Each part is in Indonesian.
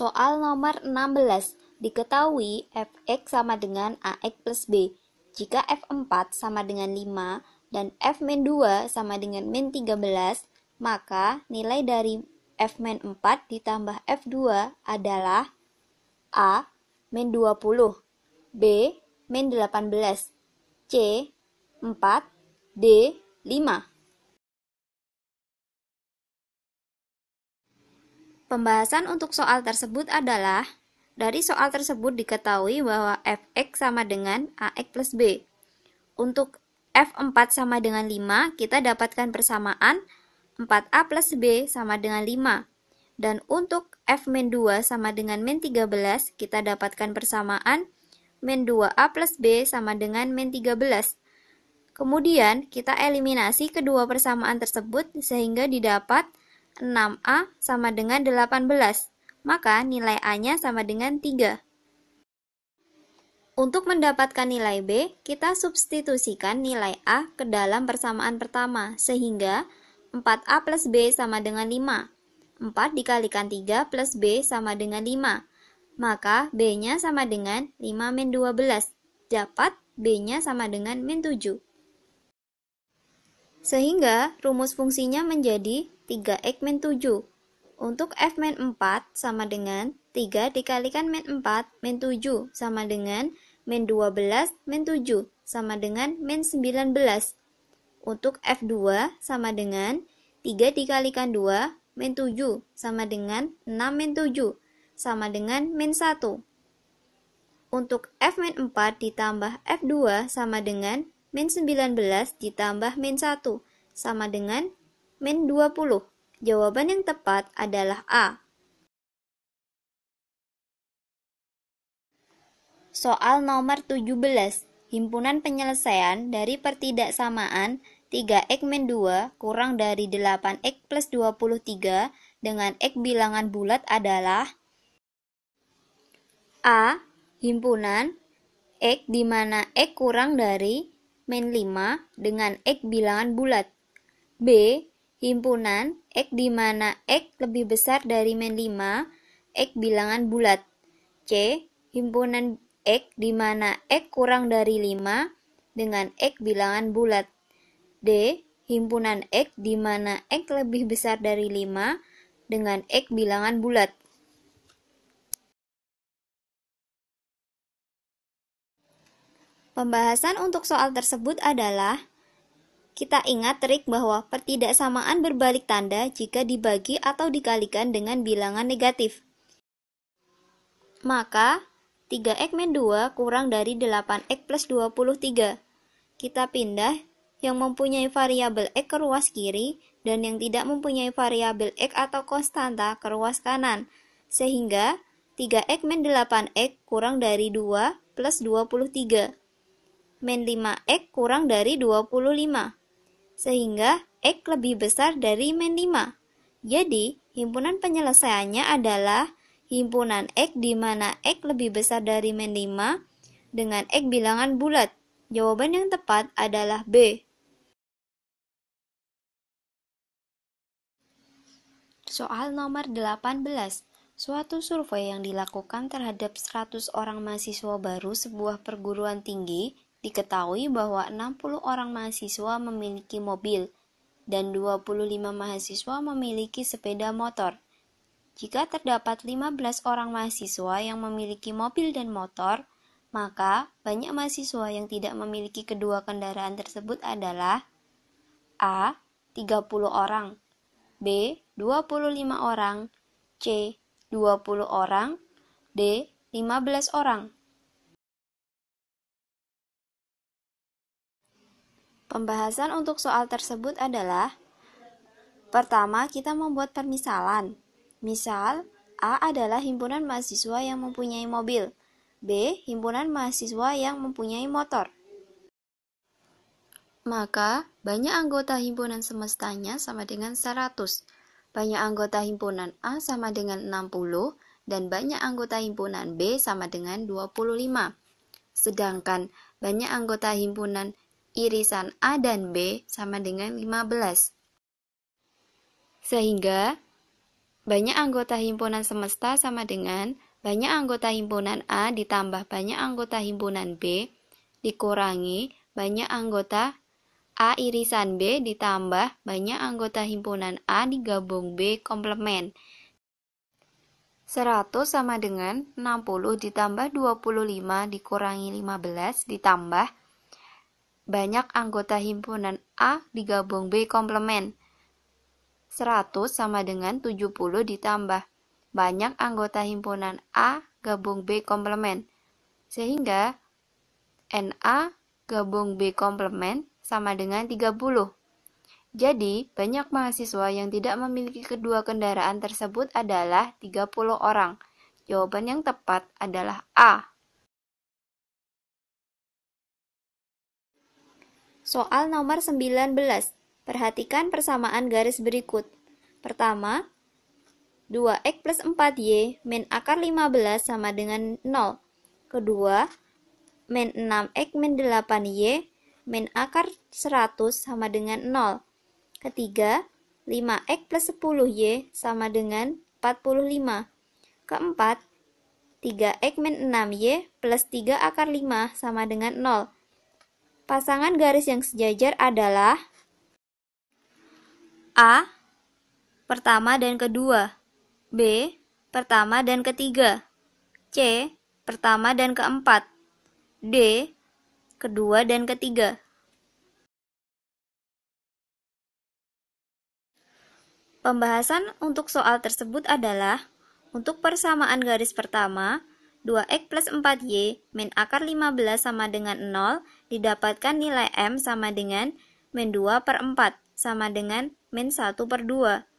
Soal nomor 16. Diketahui fx sama dengan ax plus b. Jika f4 sama dengan 5 dan f-2 sama dengan min 13, maka nilai dari f-4 ditambah f2 adalah a min 20, b min 18, c 4, d 5. Pembahasan untuk soal tersebut adalah dari soal tersebut diketahui bahwa fx sama dengan ax plus b. Untuk f4 sama dengan 5, kita dapatkan persamaan 4a plus b sama dengan 5. Dan untuk f-2 sama dengan min 13, kita dapatkan persamaan min 2a plus b sama dengan min 13. Kemudian, kita eliminasi kedua persamaan tersebut sehingga didapat 6A sama dengan 18, maka nilai A-nya sama dengan 3. Untuk mendapatkan nilai B, kita substitusikan nilai A ke dalam persamaan pertama, sehingga 4A plus B sama dengan 5. 4 dikalikan 3 plus B sama dengan 5. Maka B-nya sama dengan 5 min 12. Dapat B-nya sama dengan min 7. Sehingga rumus fungsinya menjadi 3x min 7. Untuk f min 4 sama dengan 3 dikalikan min 4 min 7 sama dengan min 12 min 7 sama dengan min 19. Untuk f2 sama dengan 3 dikalikan 2 min 7 sama dengan 6 min 7 sama dengan min 1. Untuk f min 4 ditambah f2 sama dengan min 19 ditambah min 1 sama dengan min 20. Jawaban yang tepat adalah A. Soal nomor 17. Himpunan penyelesaian dari pertidaksamaan 3x min 2 kurang dari 8x plus 23 dengan x bilangan bulat adalah A. Himpunan x di mana x kurang dari min 5 dengan x bilangan bulat. B. Himpunan X di mana X lebih besar dari min 5, X bilangan bulat. C. Himpunan X di mana X kurang dari 5 dengan X bilangan bulat. D. Himpunan X di mana X lebih besar dari 5 dengan X bilangan bulat. Pembahasan untuk soal tersebut adalah kita ingat trik bahwa pertidaksamaan berbalik tanda jika dibagi atau dikalikan dengan bilangan negatif. Maka, 3x min 2 kurang dari 8x plus 23. Kita pindah yang mempunyai variabel x ke ruas kiri dan yang tidak mempunyai variabel x atau konstanta ke ruas kanan. Sehingga 3x min 8x kurang dari 2 plus 23. Min 5x kurang dari 25 sehingga X lebih besar dari min 5. Jadi, himpunan penyelesaiannya adalah himpunan X di mana X lebih besar dari min 5 dengan X bilangan bulat. Jawaban yang tepat adalah B. Soal nomor 18. Suatu survei yang dilakukan terhadap 100 orang mahasiswa baru sebuah perguruan tinggi Diketahui bahwa 60 orang mahasiswa memiliki mobil dan 25 mahasiswa memiliki sepeda motor. Jika terdapat 15 orang mahasiswa yang memiliki mobil dan motor, maka banyak mahasiswa yang tidak memiliki kedua kendaraan tersebut adalah A. 30 orang B. 25 orang C. 20 orang D. 15 orang Pembahasan untuk soal tersebut adalah Pertama, kita membuat permisalan. Misal, A adalah himpunan mahasiswa yang mempunyai mobil. B. Himpunan mahasiswa yang mempunyai motor. Maka, banyak anggota himpunan semestanya sama dengan 100. Banyak anggota himpunan A sama dengan 60 dan banyak anggota himpunan B sama dengan 25. Sedangkan banyak anggota himpunan irisan A dan B sama dengan 15. Sehingga banyak anggota himpunan semesta sama dengan banyak anggota himpunan A ditambah banyak anggota himpunan B dikurangi banyak anggota A irisan B ditambah banyak anggota himpunan A digabung B komplement. 100 sama dengan 60 ditambah 25 dikurangi 15 ditambah banyak anggota himpunan A digabung B komplement. 100 sama dengan 70 ditambah banyak anggota himpunan A gabung B komplement. Sehingga NA gabung B komplement sama dengan 30. Jadi, banyak mahasiswa yang tidak memiliki kedua kendaraan tersebut adalah 30 orang. Jawaban yang tepat adalah A. Soal nomor 19. Perhatikan persamaan garis berikut. Pertama, 2x plus 4y min akar 15 sama dengan 0. Kedua, min 6x min 8y min akar 100 sama dengan 0. Ketiga, 5x plus 10y sama dengan 45. Keempat, 3x min 6y plus 3 akar 5 sama dengan 0. Pasangan garis yang sejajar adalah A. Pertama dan kedua B. Pertama dan ketiga C. Pertama dan keempat D. Kedua dan ketiga Pembahasan untuk soal tersebut adalah untuk persamaan garis pertama 2x plus 4y min akar 15 sama dengan 0 didapatkan nilai m sama dengan min 2 per 4 sama dengan min 1 per 2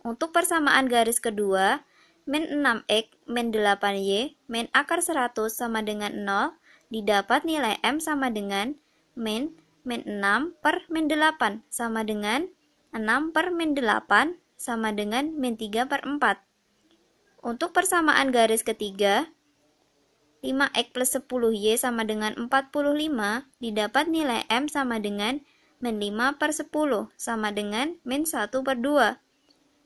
untuk persamaan garis kedua, min 6x min 8y min akar 100 sama dengan 0 didapat nilai m sama dengan min min 6 per min 8 sama dengan 6 per min 8 sama dengan min 3 per 4. Untuk persamaan garis ketiga, 5x plus 10y sama dengan 45 didapat nilai m sama dengan min 5 per 10 sama dengan min 1 per 2.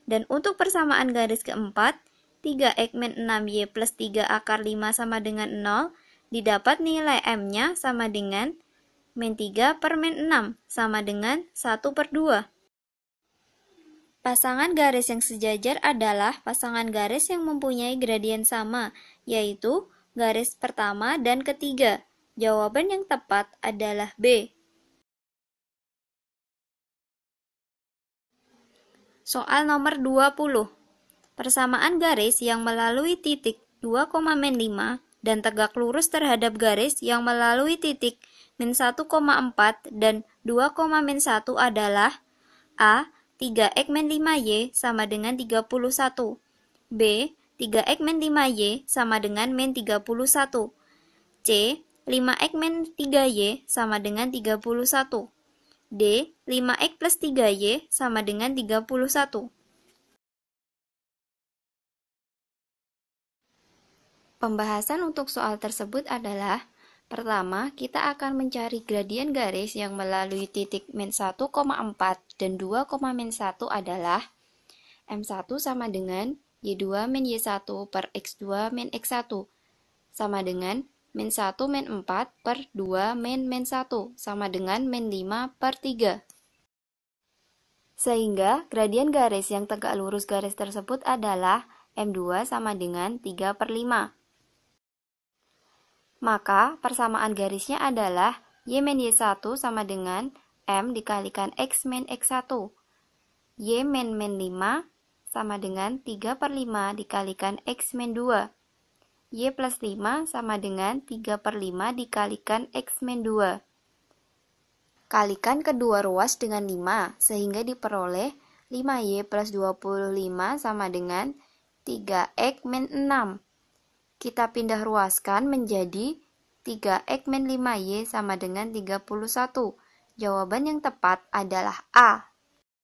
Dan untuk persamaan garis keempat, 3x min 6y plus 3 akar 5 sama dengan 0, didapat nilai m-nya sama dengan min 3 per min 6 sama dengan 1 per 2. Pasangan garis yang sejajar adalah pasangan garis yang mempunyai gradien sama, yaitu garis pertama dan ketiga. Jawaban yang tepat adalah B. Soal nomor 20. Persamaan garis yang melalui titik 2,5 dan tegak lurus terhadap garis yang melalui titik min 1,4 dan 2,1 adalah A. 3x min 5y sama dengan 31 B. 3x min 5y sama dengan min 31 C. 5x min 3y sama dengan 31 D. 5X plus 3Y sama dengan 31. Pembahasan untuk soal tersebut adalah Pertama, kita akan mencari gradien garis yang melalui titik min 1,4 dan 2, min 1 adalah M1 sama dengan Y2 min Y1 per X2 min X1 sama dengan min 1 min 4 per 2 min min 1 sama dengan min 5 per 3. Sehingga gradien garis yang tegak lurus garis tersebut adalah M2 sama dengan 3 per 5. Maka persamaan garisnya adalah Y min Y1 sama dengan M dikalikan X min X1. Y min min 5 sama dengan 3 per 5 dikalikan X min 2. Y plus 5 sama dengan 3 per 5 dikalikan X min 2. Kalikan kedua ruas dengan 5, sehingga diperoleh 5Y plus 25 sama dengan 3X min 6. Kita pindah ruaskan menjadi 3X min 5Y sama dengan 31. Jawaban yang tepat adalah A.